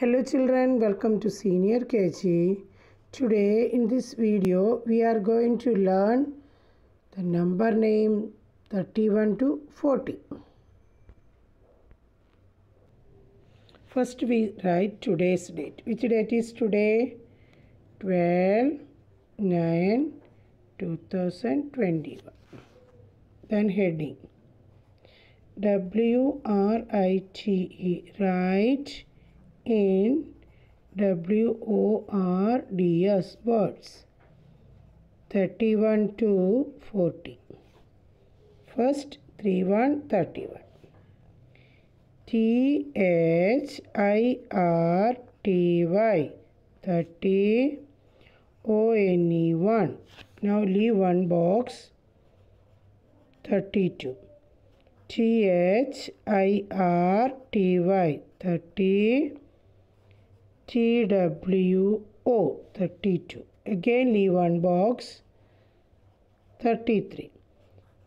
Hello children, welcome to Senior KG. Today in this video we are going to learn the number name 31 to 40. First we write today's date. Which date is today? 12 9 2021. Then heading W R I T E write in W O R D S words 31 to 40. First 31 31. T H I R T Y 30 O N E 1. Now leave one box 32. T H I R T Y 30 T W O 32. Again leave one box 33.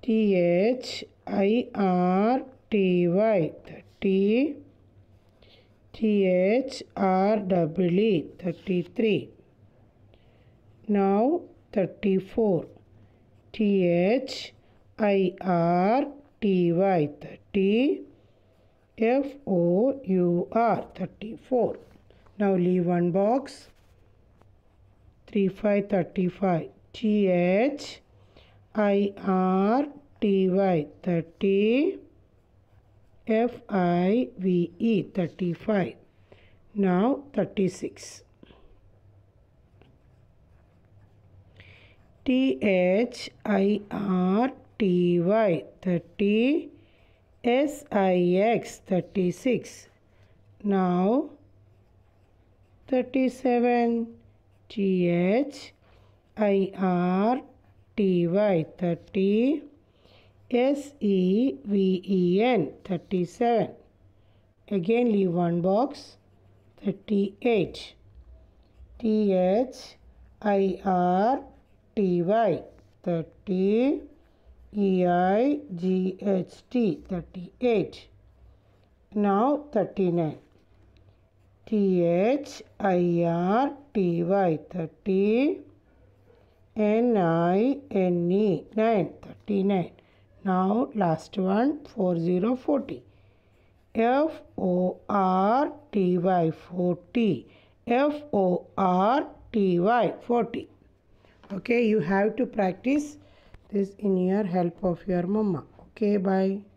T H I R T Y 30 T H R W E 33. Now 34. T H I R T Y 30 F O U R 34. Now leave one box 35 35 T H I R T Y 30 F I V E 35. Now 36. T H I R T Y 30 S I X 36. Now 37 T H I R T Y 30 S E V E N 37. Again leave one box 38 T H I R T Y 30 E I G H T 38. Now 39. T H I R T Y 30 N I N E 9 39. Now last one 40 40. F O R T Y 40. F O R T Y 40. Okay, you have to practice this in your help of your mama. Okay, bye.